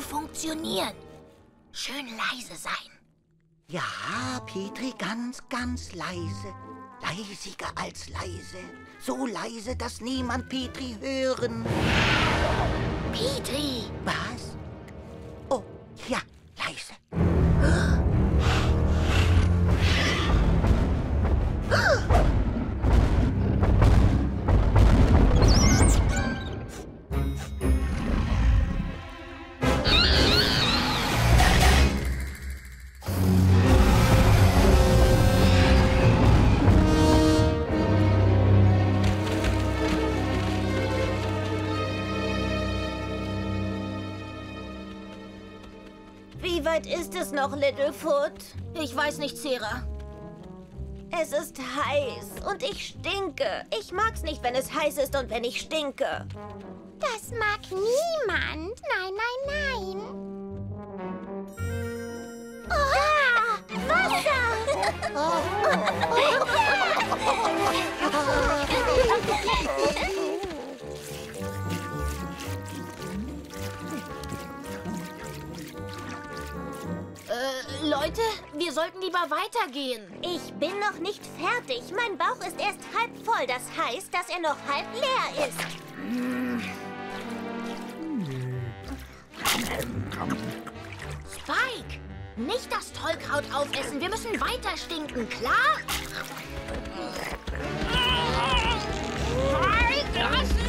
funktionieren. Schön leise sein. Ja, Petri, ganz, ganz leise. Leisiger als leise. So leise, dass niemand Petri hören. Petri! Was? Weit ist es noch, Littlefoot? Ich weiß nicht, Sarah. Es ist heiß und ich stinke. Ich mag's nicht, wenn es heiß ist und wenn ich stinke. Das mag niemand. Nein, nein, nein. Oh, Wasser! Leute, wir sollten lieber weitergehen. Ich bin noch nicht fertig. Mein Bauch ist erst halb voll. Das heißt, dass er noch halb leer ist. Spike! Nicht das Tollkraut aufessen. Wir müssen weiter stinken, klar? Spike, lass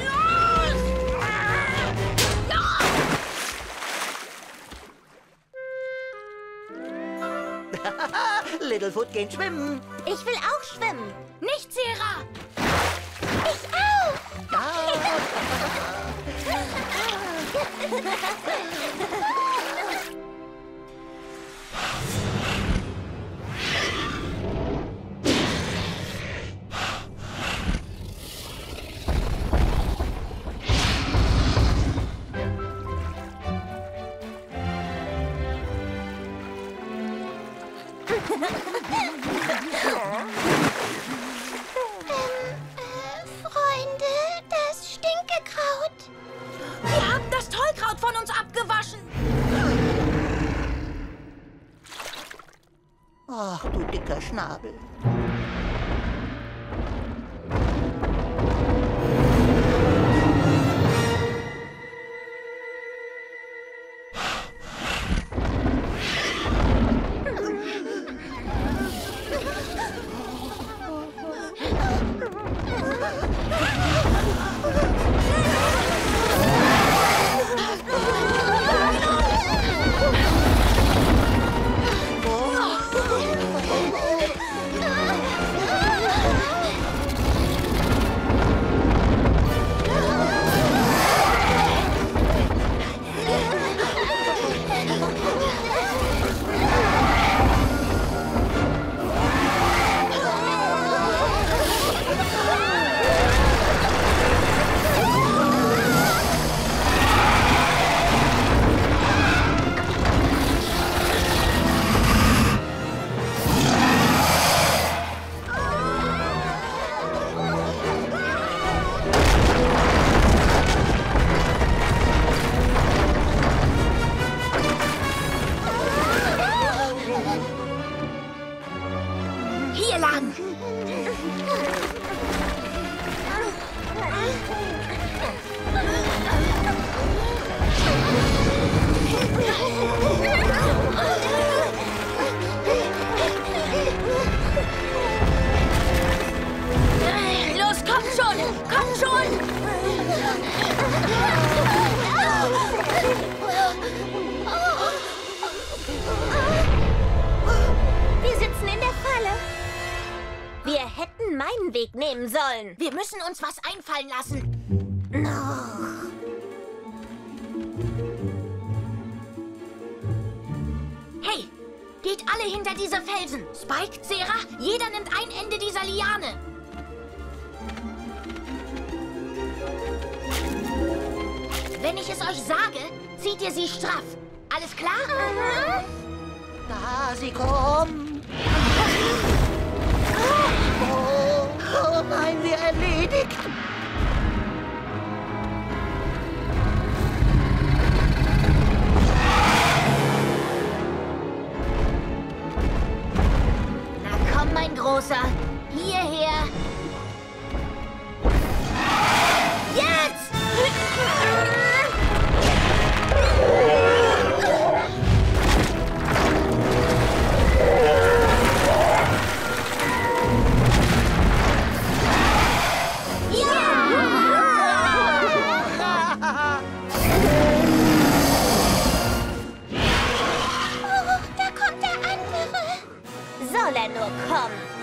Littlefoot gehen schwimmen. Ich will auch schwimmen. Nicht, Sarah! Ich auch! Ja. Ach, du dicker Schnabel. Wir hätten meinen Weg nehmen sollen. Wir müssen uns was einfallen lassen. Hey, geht alle hinter diese Felsen. Spike, Sarah, jeder nimmt ein Ende dieser Liane. Wenn ich es euch sage, zieht ihr sie straff. Alles klar? Da, sie kommen. Oh, nein, wir erledigt. Eleanor come?